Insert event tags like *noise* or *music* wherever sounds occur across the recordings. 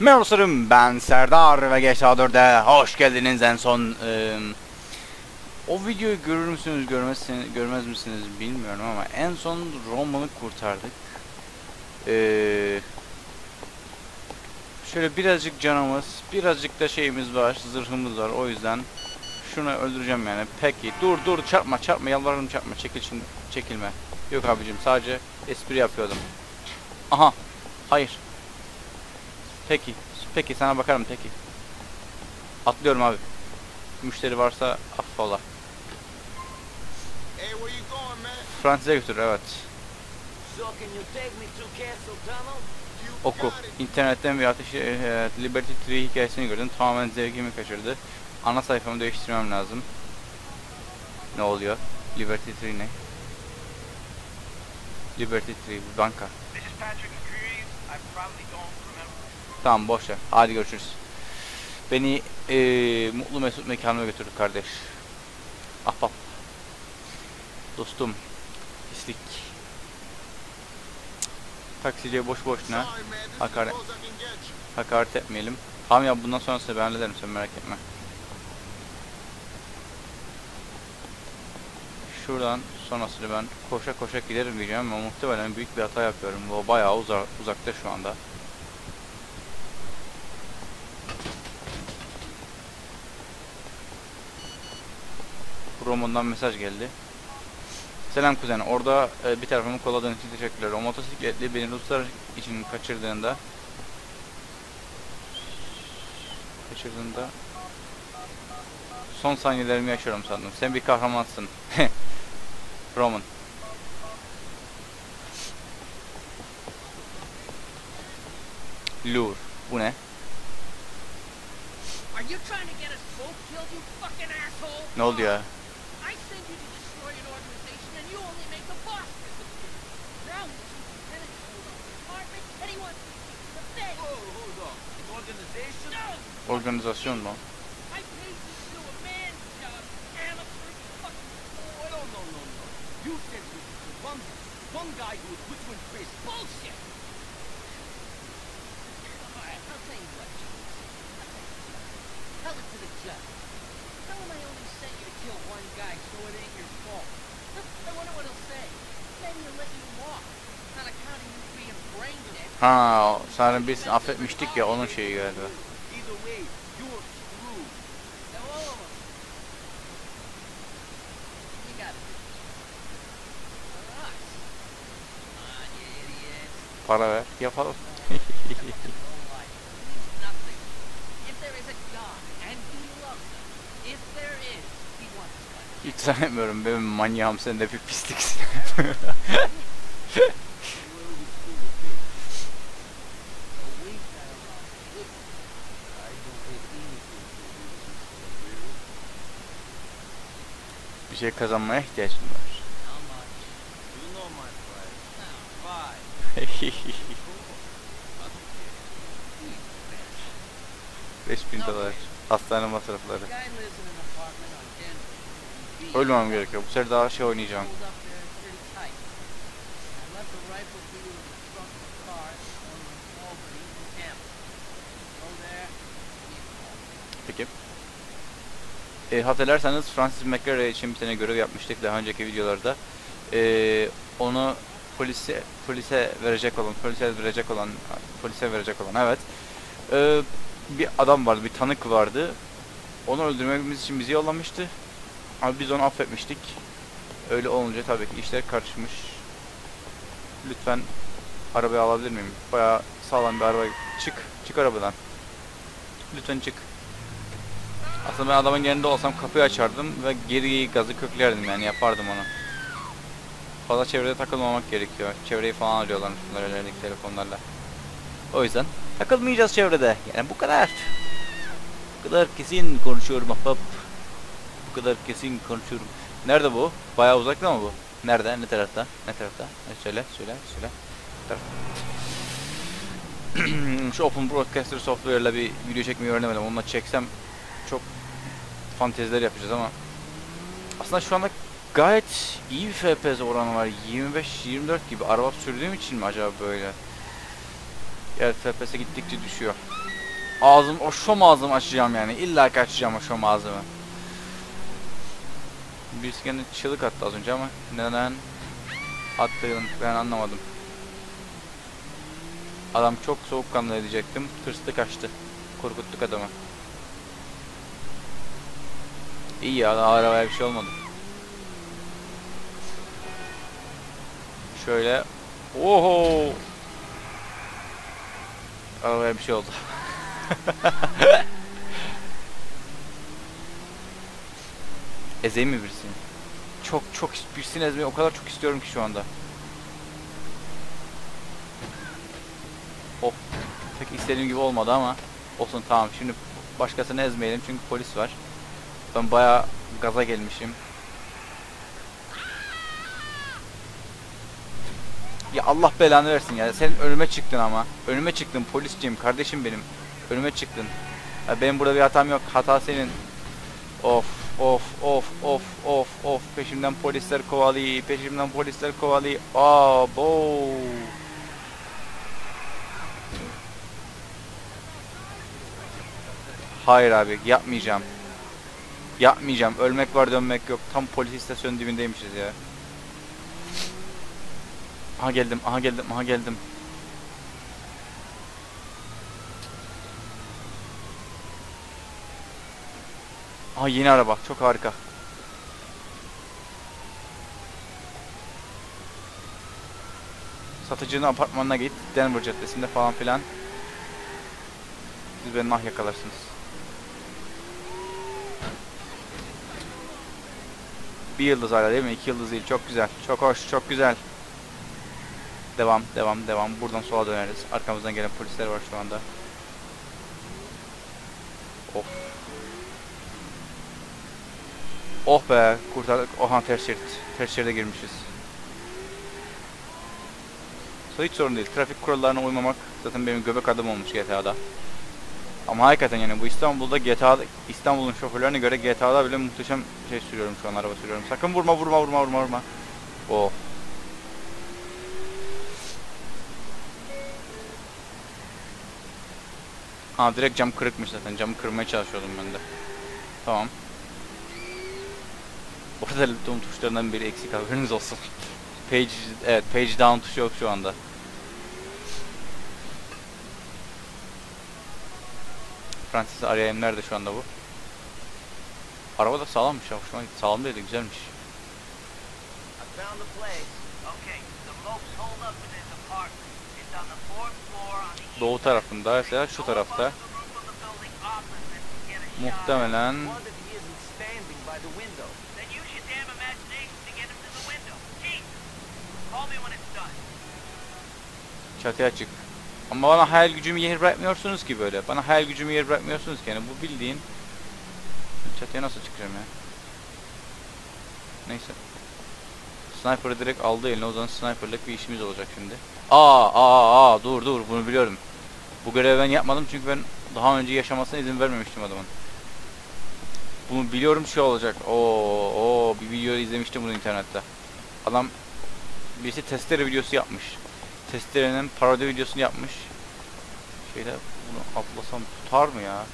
Merhaba ben Serdar ve GTA 4'e hoş geldiniz en son eee, o videoyu görür müsünüz görmezsiniz, görmez misiniz bilmiyorum ama en son Roman'ı kurtardık. Eee, şöyle birazcık canımız birazcık da şeyimiz var zırhımız var o yüzden şunu öldüreceğim yani. Peki dur dur çarpma çarpma yalvarırım çarpma çekil çekilme. Yok abicim sadece espri yapıyordum. Aha hayır Peki. Peki sana bakarım peki. Atlıyorum abi. Müşteri varsa affola. Hey? Fransız'a götür evet. Oku. İnternetten bir ateş e, Liberty Tree hikayesini gördüm. Tamamen zevkimi kaçırdı. Ana sayfamı değiştirmem lazım. Ne oluyor? Liberty Tree ne? Liberty Tree banka. This is Patrick. Tamam boş ver. Hadi görüşürüz. Beni eee, mutlu mesut mekanıma götürdü kardeş. Ahbap. Dostum. Pislik. Taksiciye boş boşuna Hakaret. hakaret etmeyelim. Tamam ya bundan sonrasını ben hallederim sen merak etme. Şuradan sonrasını ben koşa koşa giderim diyeceğim ama muhtemelen büyük bir hata yapıyorum. O bayağı uza uzakta şu anda. Roman'dan mesaj geldi. Selam kuzen. Orada e, bir tarafımı kolladığın için teşekkürler. O motosikletli beni Ruslar için kaçırdığında kaçırdığında son saniyelerimi yaşıyorum sandım. Sen bir kahramansın. *laughs* Roman. Lure. Bu ne? Ne oldu ya? Brain dead. Ha, sana biz affetmiştik ya onun şeyi galiba. Either way, you're screwed. Now all of us. You gotta do this. For us. Come on, you idiots. Para ver, yapalım. Whole life means nothing. If there is a God, and he loves us, if there is, he wants us. Hiç zannetmiyorum benim manyağım sen de bir pisliksin. Bir şey kazanmaya ihtiyacım var. How much? You know my price. Five. 5000 dolar. Hastane masrafları. Ölmemem gerekiyor. Bu sefer daha şey oynayacağım. Peki. E, hatırlarsanız Francis McCary için bir tane görev yapmıştık daha önceki videolarda. E, onu polise polise verecek olan, polise verecek olan, polise verecek olan evet. E, bir adam vardı, bir tanık vardı. Onu öldürmemiz için bizi yollamıştı. Ama biz onu affetmiştik. Öyle olunca tabii ki işler karışmış. Lütfen arabayı alabilir miyim? Bayağı sağlam bir araba. Çık, çık arabadan. Lütfen çık. Aslında ben adamın yerinde olsam kapıyı açardım ve geri gazı köklerdim yani yapardım onu. Fazla çevrede takılmamak gerekiyor. Çevreyi falan arıyorlar bunlar ellerindeki telefonlarla. O yüzden takılmayacağız çevrede. Yani bu kadar. Bu kadar kesin konuşuyorum ahbap. Bu kadar kesin konuşuyorum. Nerede bu? Bayağı uzakta mı bu? Nerede? Ne tarafta? Ne tarafta? Ne söyle, söyle, söyle. *clears throat* Şu Open Broadcaster Software ile bir video çekmeyi öğrenemedim. Onunla çeksem çok fanteziler yapacağız ama aslında şu anda gayet iyi bir FPS oranı var. 25-24 gibi araba sürdüğüm için mi acaba böyle? Yer FPS gittikçe düşüyor. Ağzım, o şom ağzımı açacağım yani. İlla ki açacağım o şom ağzımı. Birisi gene çığlık attı az önce ama neden attığını ben anlamadım. Adam çok soğukkanlı edecektim. Tırstı kaçtı. Korkuttuk adamı. İyi ya arabaya bir şey olmadı. Şöyle. Oho. Arabaya bir şey oldu. *laughs* Ezeyim mi birisini? Çok çok birisini ezmeyi o kadar çok istiyorum ki şu anda. Of. Pek istediğim gibi olmadı ama olsun tamam. Şimdi başkasını ezmeyelim çünkü polis var. Ben bayağı gaza gelmişim. Ya Allah belanı versin ya. Sen önüme çıktın ama. Önüme çıktın polisciğim kardeşim benim. Önüme çıktın. Ya benim burada bir hatam yok. Hata senin. Of of of of of of peşimden polisler kovalıyor. Peşimden polisler kovalıyor. Abo. Hayır abi yapmayacağım. Yapmayacağım. Ölmek var dönmek yok. Tam polis istasyonu dibindeymişiz ya. Aha geldim, aha geldim, aha geldim. Aha yeni araba, çok harika. Satıcının apartmanına git, Denver Caddesi'nde falan filan. Siz beni nah yakalarsınız. Bir yıldız hala değil mi? İki yıldız değil. Çok güzel. Çok hoş. Çok güzel. Devam, devam, devam. Buradan sola döneriz. Arkamızdan gelen polisler var şu anda. Of. Oh be, kurtardık. Oha ters şerit. Ters şeride girmişiz. So hiç sorun değil. Trafik kurallarına uymamak zaten benim göbek adım olmuş GTA'da. Ama hakikaten yani bu İstanbul'da GTA İstanbul'un şoförlerine göre GTA'da bile muhteşem şey sürüyorum şu an araba sürüyorum. Sakın vurma vurma vurma vurma vurma. Oh. Ha direkt cam kırıkmış zaten. Camı kırmaya çalışıyordum ben de. Tamam. Orada laptopun tuşlarından biri eksik haberiniz olsun. *laughs* Page evet page down tuşu yok şu anda. Francis arayayım nerede şu anda bu? Araba da sağlammış ya. Hoşuma gitti. Sağlam değil de güzelmiş. I found the place. Okay, the folks hold up in his apartment. Doğu tarafında ise şu tarafta. Muhtemelen çatıya çık. Ama bana hayal gücümü yer bırakmıyorsunuz ki böyle. Bana hayal gücümü yer bırakmıyorsunuz ki. Yani bu bildiğin çatıya nasıl çıkacağım ya? Neyse. Sniper'ı direkt aldı eline. O zaman sniper'lık bir işimiz olacak şimdi. Aa, aa, aa, dur dur bunu biliyorum. Bu görevi ben yapmadım çünkü ben daha önce yaşamasına izin vermemiştim adamın. Bunu biliyorum şey olacak. Oo, oo bir video izlemiştim bunu internette. Adam birisi testere videosu yapmış. Testere'nin parodi videosunu yapmış. Şeyde bunu atlasam tutar mı ya?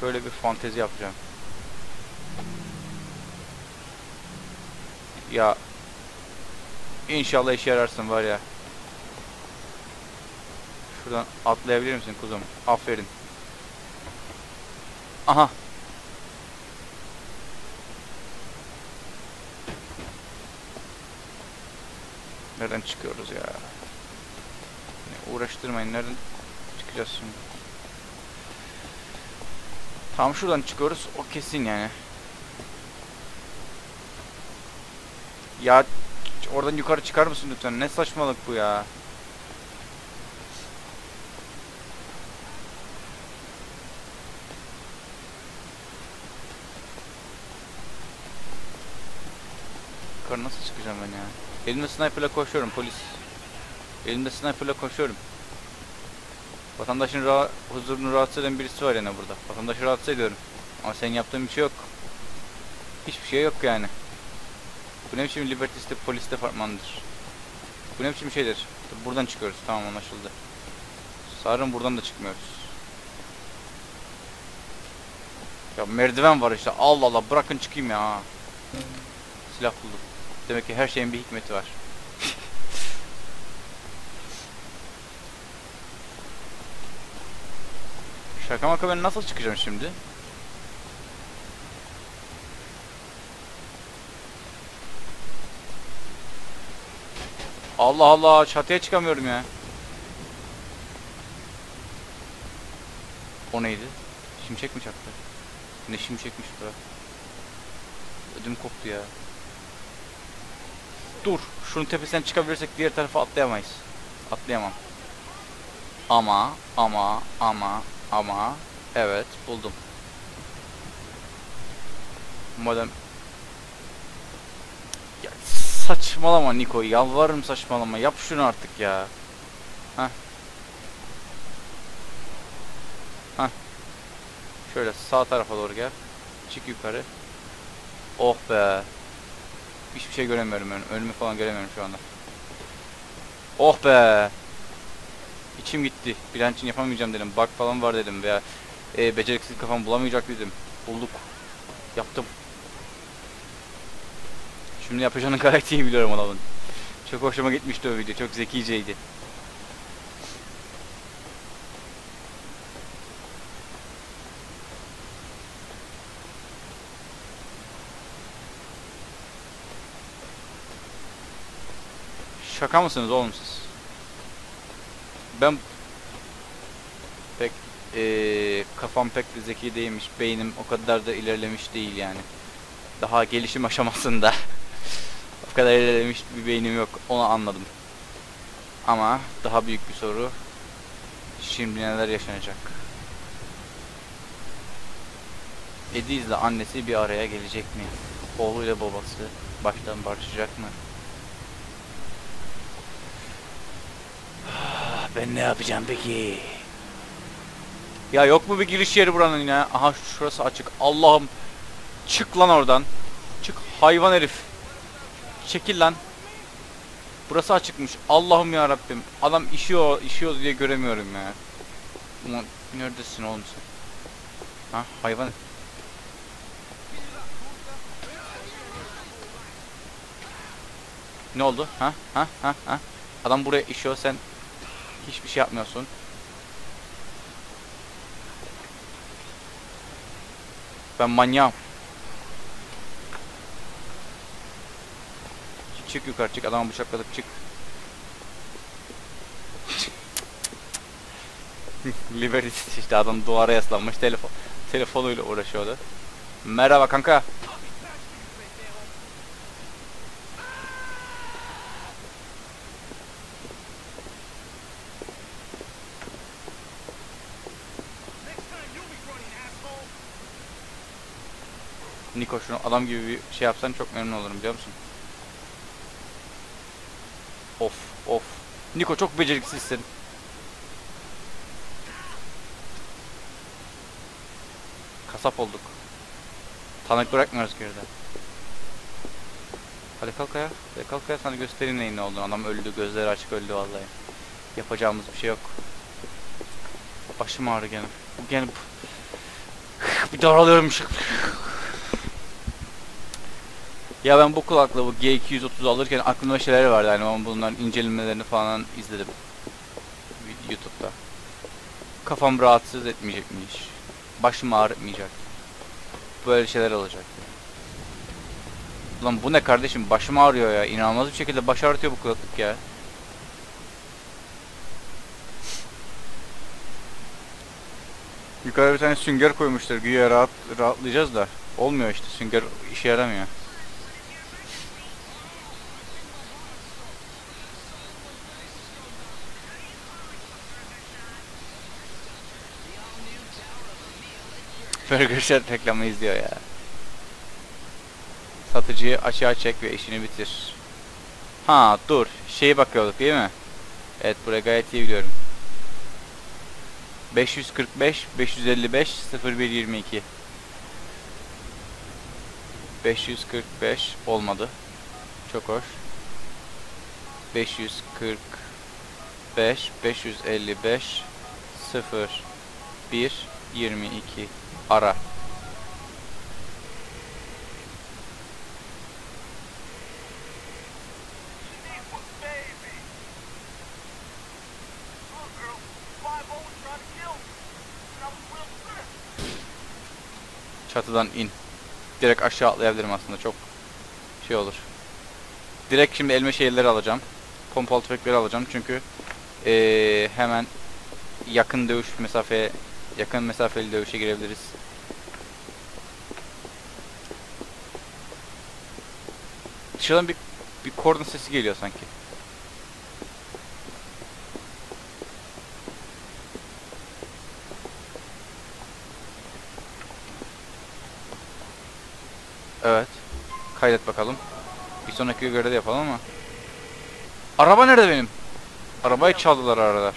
Şöyle bir fantezi yapacağım. Ya İnşallah işe yararsın var ya. Şuradan atlayabilir misin kuzum? Aferin. Aha. Nereden çıkıyoruz ya? Uğraştırmayın. Nereden çıkacağız şimdi? Tam şuradan çıkıyoruz. O kesin yani. Ya oradan yukarı çıkar mısın lütfen? Ne saçmalık bu ya? Yukarı nasıl çıkacağım ben ya? Elimde sniper'la koşuyorum polis. Elimde sniper'la koşuyorum. Vatandaşın rahat, huzurunu rahatsız eden birisi var yani burada. Vatandaşı rahatsız ediyorum. Ama senin yaptığın bir şey yok. Hiçbir şey yok yani. Bu ne biçim Liberty City polis departmanıdır. Bu ne biçim şeydir. Buradan çıkıyoruz. Tamam anlaşıldı. Sanırım buradan da çıkmıyoruz. Ya merdiven var işte. Allah Allah bırakın çıkayım ya. Silah buldum. Demek ki her şeyin bir hikmeti var. *laughs* Şaka maka ben nasıl çıkacağım şimdi? Allah Allah çatıya çıkamıyorum ya. O neydi? Şimşek mi çaktı? Ne şimşekmiş bu? Ödüm koptu ya. Dur. Şunun tepesinden çıkabilirsek diğer tarafa atlayamayız. Atlayamam. Ama, ama, ama, ama. Evet, buldum. Madem... Saçmalama Niko, yalvarırım saçmalama. Yap şunu artık ya. Heh. Heh. Şöyle sağ tarafa doğru gel. Çık yukarı. Oh be. Hiçbir şey göremiyorum önüm. Önümü falan göremiyorum şu anda. Oh be. İçim gitti. Bilançin yapamayacağım dedim. Bug falan var dedim veya e, beceriksiz kafam bulamayacak dedim. Bulduk. Yaptım. Şimdi yapacağını *laughs* gayet iyi biliyorum adamın. Çok hoşuma gitmişti o video. Çok zekiceydi. Şaka mısınız oğlum siz? Ben pek eee, kafam pek de zeki değilmiş. Beynim o kadar da ilerlemiş değil yani. Daha gelişim *laughs* aşamasında. O kadar ilerlemiş bir beynim yok. Onu anladım. Ama daha büyük bir soru. Şimdi neler yaşanacak? Ediz ile annesi bir araya gelecek mi? Oğluyla babası baştan barışacak mı? *sighs* Ben ne yapacağım peki? Ya yok mu bir giriş yeri buranın ya? Aha şurası açık. Allah'ım. Çık lan oradan. Çık hayvan herif. Çekil lan. Burası açıkmış. Allah'ım ya Rabbim. Adam işiyor, işiyor diye göremiyorum ya. Ulan neredesin oğlum sen? Ha hayvan. Ne oldu? Ha? Ha? Ha? Ha? Adam buraya işiyor sen hiçbir şey yapmıyorsun. Ben manyağım. Çık yukarı çık adamı bıçakladık çık. *laughs* Liberty işte adam duvara yaslanmış telefon telefonuyla uğraşıyordu. Merhaba kanka. Niko şunu adam gibi bir şey yapsan çok memnun olurum biliyor musun? Of of. Niko çok beceriksizsin. Kasap olduk. Tanık bırakmıyoruz geride. Hadi kalk ayağa. Hadi kalk ayağa sana göstereyim neyin ne olduğunu. Adam öldü. Gözleri açık öldü vallahi. Yapacağımız bir şey yok. Başım ağrı gene. Bu gene... Bir daralıyorum. Ya ben bu kulaklığı bu G230 alırken aklımda şeyler vardı yani ama bunların incelemelerini falan izledim. YouTube'da. Kafam rahatsız etmeyecekmiş. Başım ağrıtmayacak. Böyle şeyler olacak. Ulan bu ne kardeşim başım ağrıyor ya. İnanılmaz bir şekilde baş ağrıtıyor bu kulaklık ya. Yukarı bir tane sünger koymuşlar. Güya rahat rahatlayacağız da. Olmuyor işte sünger işe yaramıyor. Burger Shot reklamı izliyor ya. Satıcıyı açığa çek ve işini bitir. Ha dur. Şeyi bakıyorduk değil mi? Evet buraya gayet iyi biliyorum. 545 555 0122 545 olmadı. Çok hoş. 545 555 0 1 22 ara. Çatıdan in. Direkt aşağı atlayabilirim aslında çok şey olur. Direkt şimdi elime şeyleri alacağım. Pompalı tüfekleri alacağım çünkü eee, hemen yakın dövüş mesafeye yakın mesafeli dövüşe girebiliriz. Dışarıdan bir bir korna sesi geliyor sanki. Evet. Kaydet bakalım. Bir sonraki göre de yapalım ama. Araba nerede benim? Arabayı çaldılar arada.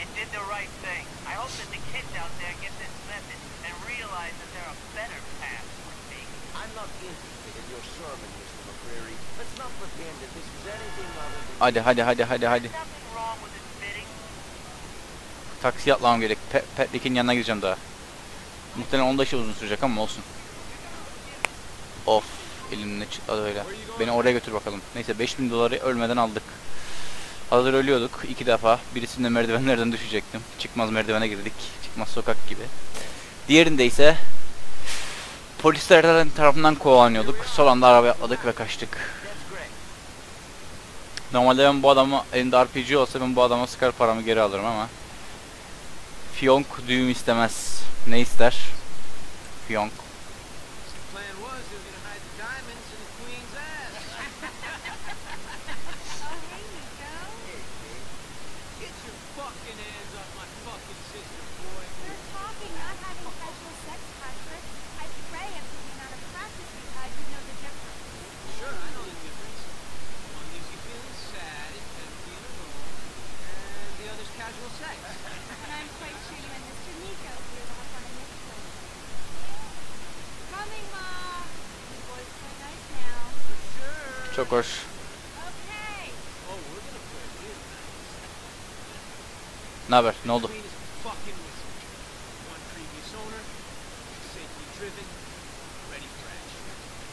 Hadi hadi hadi hadi hadi. Taksiye atlamam gerek. Pe Petlik'in yanına gideceğim daha. Muhtemelen onda şey uzun sürecek ama olsun. Of. Elimle çıtladı öyle. Beni oraya götür bakalım. Neyse 5000 doları ölmeden aldık. Hazır ölüyorduk iki defa. Birisinde merdivenlerden düşecektim. Çıkmaz merdivene girdik. Çıkmaz sokak gibi. Diğerinde ise polislerden tarafından kovalanıyorduk. Son anda arabaya atladık ve kaçtık. Normalde ben bu adamı elinde RPG olsa ben bu adama sıkar paramı geri alırım ama Fionk düğüm istemez. Ne ister? Fionk. The plan was they were gonna hide the diamonds in the queen's ass. Get your fucking hands off my fucking sister, boy. You're talking, not having casual sex, Patrick. I pray after the amount of practice we've had, you know the difference. Sure, I know the difference. One leaves you feeling sad instead of being alone, and the other's casual sex. And I'm quite sure you and Mr. Nico here will have fun in this place. Coming, Ma! You boys play nice now. Sure. Çok hoş. Ne haber? Ne oldu?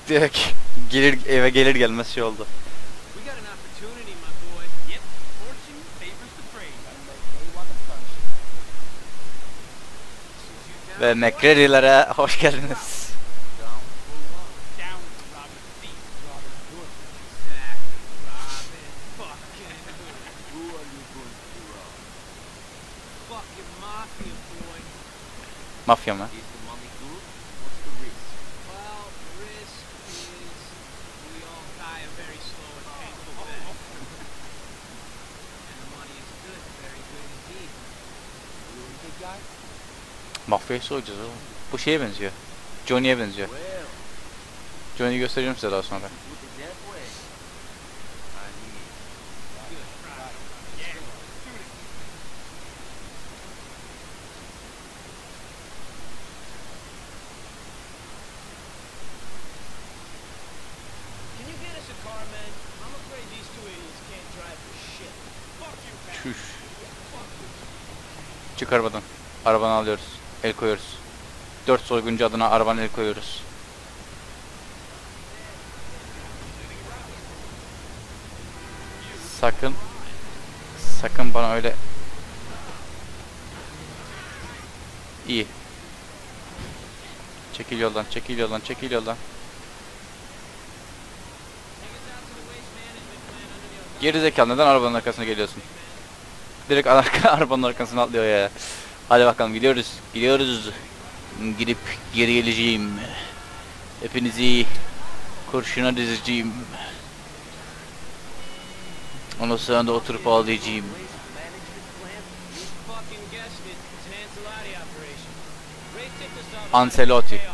Direkt gelir eve gelir gelmez şey oldu. We got an opportunity, my boy. Yep, fortune favors the brave. Since you down Ve for it, McCreary'lere hoş geldiniz. Down with Robin Thief. Exactly, Robin. Fucking Hood. Who are you going to rob? Fucking mafia, boy. Mafya mı? Is the money good? What's the risk? Well, the risk is we all die a very slow and painful death. and the money is good, very good indeed. You a big guy? Mafyayı soyacağız oğlum. Bu şeye benziyor. Johnny'ye benziyor. Johnny'yi göstereceğim size daha sonra. Şuş. Çık arabadan. Arabanı alıyoruz. El koyuyoruz. Dört soyguncu adına arabanı el koyuyoruz. Sakın sakın bana öyle İyi. Çekil yoldan, çekil yoldan, çekil yoldan. Geri zekalı neden arabanın arkasına geliyorsun? Direkt arka, *laughs* arabanın arkasına atlıyor ya. Hadi bakalım gidiyoruz. Gidiyoruz. Gidip geri geleceğim. Hepinizi kurşuna dizeceğim. Ondan sonra da oturup ağlayacağım. Ancelotti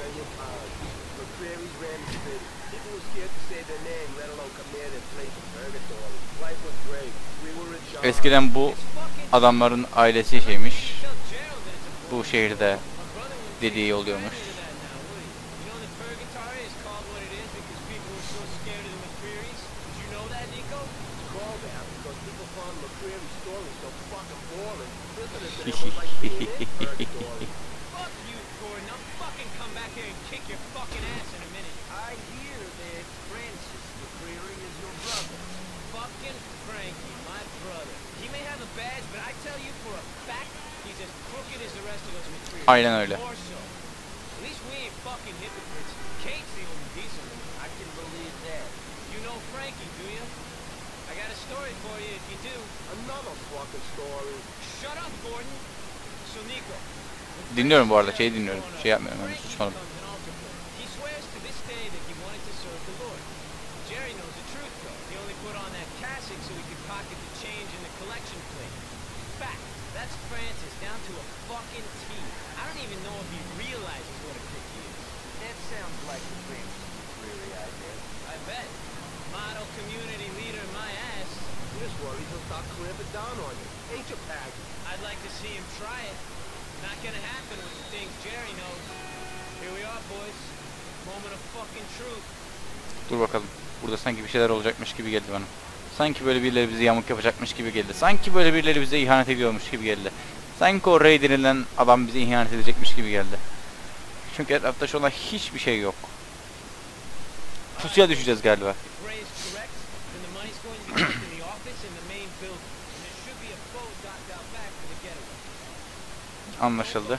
million times. McCreary's the city. People were scared to say their name, let alone come near their place in purgatory. Life was great. We were in charge. Eskiden bu adamların ailesi şeymiş. Bu şehirde dediği oluyormuş. We ain't fucking hypocrites. Kate's the only decent one. I can believe that. You know Frankie, do you? I got a story for you if you do. Another fucking story. Shut up, Gordon. So Nico. Dinliyorum bu arada, Frankie şeyi dinliyorum. Şey yapmıyorum, öyle susmadım. becomes an altar boy. He swears to this day that he wanted to serve the Lord. Jerry knows the truth though. He only put on that cassock so he could pocket the change in the collection plate. Fact. That's Francis down to a fucking T. I don't even know if he realizes what a crook he is. That sounds like the Francis McCreary I did. I bet. Model community leader my ass. This worries will start clamping down on you. Ain't you, Pag? I'd like to see him try it. Not gonna happen with the things Jerry knows. Here we are, boys. Moment of fucking truth. Dur bakalım. Burada sanki bir şeyler olacakmış gibi geldi bana. Sanki böyle birileri bize yamuk yapacakmış gibi geldi. Sanki böyle birileri bize ihanet ediyormuş gibi geldi. Sanki o Ray denilen adam bize ihanet edecekmiş gibi geldi. Çünkü etrafta şu anda hiçbir şey yok. Pusuya düşeceğiz galiba. Anlaşıldı.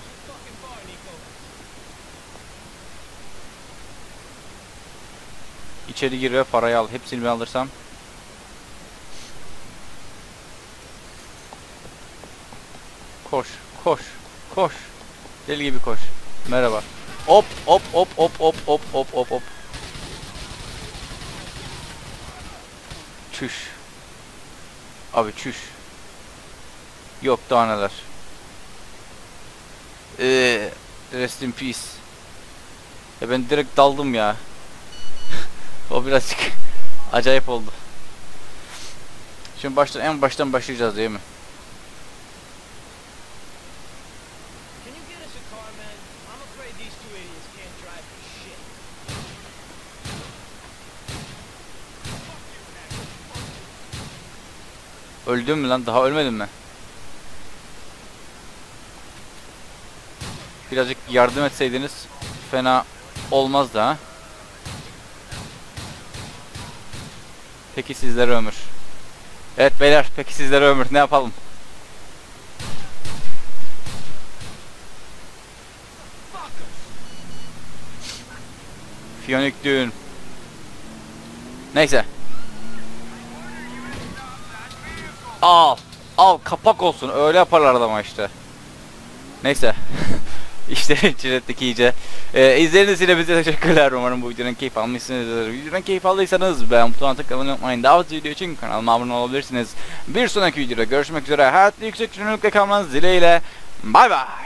İçeri gir ve parayı al. Hepsini ben alırsam Koş, koş, koş. Deli gibi koş. Merhaba. Hop, hop, hop, hop, hop, hop, hop, hop, hop. Çüş. Abi çüş. Yok daha neler. Ee, rest in peace. Ya ben direkt daldım ya. *laughs* O birazcık *laughs* acayip oldu. Şimdi baştan en baştan başlayacağız değil mi? Öldüm mü lan? Daha ölmedim mi? Birazcık yardım etseydiniz fena olmazdı ha. Peki sizlere ömür. Evet beyler peki sizlere ömür ne yapalım? Fiyonik düğün. Neyse. Al. Al kapak olsun. Öyle yaparlar adama işte. Neyse. *laughs* işte *laughs* Ciret'teki iyice. Ee, izlediğiniz için bize teşekkürler. Umarım bu videonun keyif almışsınızdır. Videodan keyif aldıysanız beğen butonuna tıklamayı unutmayın. Daha fazla video için kanalıma abone olabilirsiniz. Bir sonraki videoda görüşmek üzere. Hayatlı yüksek çözünürlükle kalmanız dileğiyle. Bay bay.